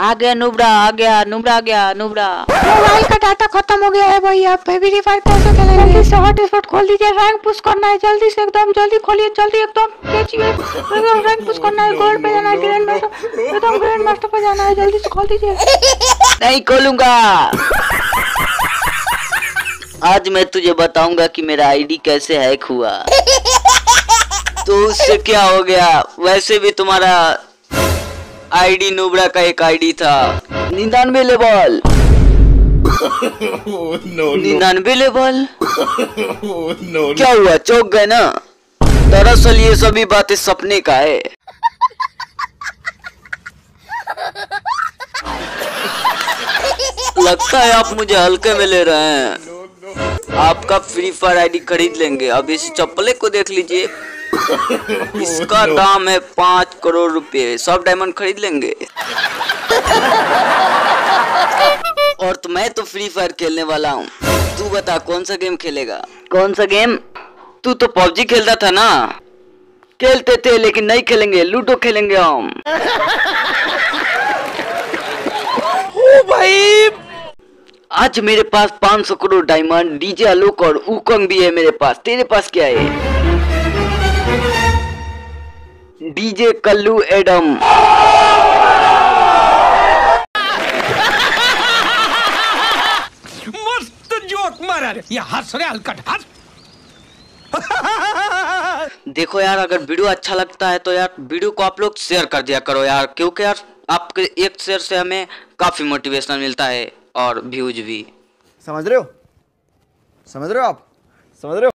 आ गया नुबड़ा आ गया नुबड़ा आ गया नुबड़ा। मोबाइल का डाटा खत्म हो गया है भैया फ्री फायर कैसे खेलेंगे? जल्दी से हॉटस्पॉट खोल दीजिए रैंक पुश करना है जल्दी से एकदम जल्दी खोलिए जल्दी एकदम। भेजिए एकदम रैंक पुश करना है गोल्ड पे जाना है ग्रैंड मास्टर एकदम ग्रैंड मास्टर पे जाना है जल्दी से खोल दीजिए। नहीं खोलूँगा। आज मैं तुझे बताऊँगा कि मेरा आईडी कैसे हैक हुआ। तो उससे क्या हो गया? वैसे भी तुम्हारा आईडी नुबड़ा का एक आईडी था। निन्यानवे लेवल Oh निन्यानवे लेवल oh क्या हुआ? चौक गए ना? दरअसल ये सभी बातें सपने का है। लगता है आप मुझे हल्के में ले रहे हैं। आपका फ्री फायर आईडी खरीद लेंगे। अब इस चप्पले को देख लीजिए। इसका दाम है पाँच करोड़ रुपए। सब डायमंड खरीद लेंगे। और तो मैं तो फ्री फायर खेलने वाला हूँ। तू बता कौन सा गेम खेलेगा? कौन सा गेम तू तो पबजी खेलता था ना? खेलते थे लेकिन नहीं खेलेंगे। लूडो खेलेंगे हम भाई आज मेरे पास 500 करोड़ डायमंड डीजे आलोक और उकंग भी है मेरे पास। तेरे पास क्या है? DJ Kallu Adam. मस्त जोक मारा ये हंस रे हलकट हंस। देखो यार अगर वीडियो अच्छा लगता है तो यार वीडियो को आप लोग शेयर कर दिया करो यार क्योंकि यार आपके एक शेयर से हमें काफ़ी मोटिवेशन मिलता है। और व्यूज़ भी। समझ रहे हो? समझ रहे हो आप? समझ रहे हो?